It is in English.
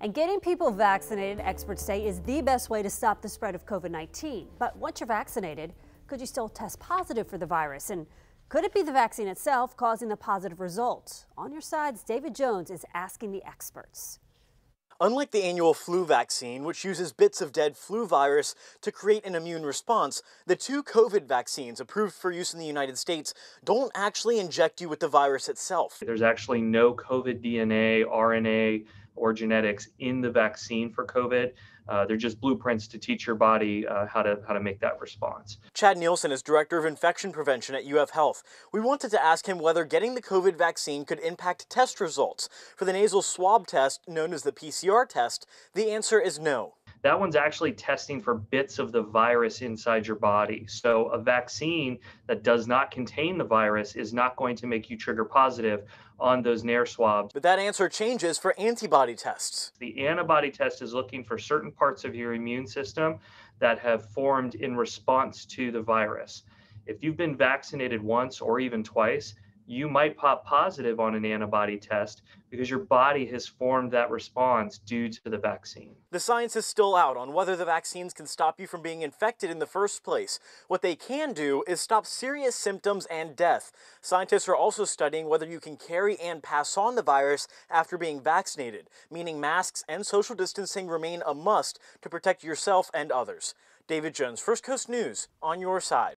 And getting people vaccinated, experts say, is the best way to stop the spread of COVID 19. But once you're vaccinated, could you still test positive for the virus? And could it be the vaccine itself causing the positive results? On your sides, David Jones is asking the experts. Unlike the annual flu vaccine, which uses bits of dead flu virus to create an immune response, the two COVID vaccines approved for use in the United States don't actually inject you with the virus itself. There's actually no COVID DNA, RNA, or genetics in the vaccine for COVID. Uh, they're just blueprints to teach your body uh, how to how to make that response. Chad Neilsen is director of infection prevention at UF Health. We wanted to ask him whether getting the COVID vaccine could impact test results. For the nasal swab test, known as the PCR test, the answer is no. That one's actually testing for bits of the virus inside your body. So, a vaccine that does not contain the virus is not going to make you trigger positive on those NAIR swabs. But that answer changes for antibody tests. The antibody test is looking for certain parts of your immune system that have formed in response to the virus. If you've been vaccinated once or even twice, you might pop positive on an antibody test because your body has formed that response due to the vaccine. The science is still out on whether the vaccines can stop you from being infected in the first place. What they can do is stop serious symptoms and death. Scientists are also studying whether you can carry and pass on the virus after being vaccinated, meaning masks and social distancing remain a must to protect yourself and others. David Jones, First Coast News, on your side.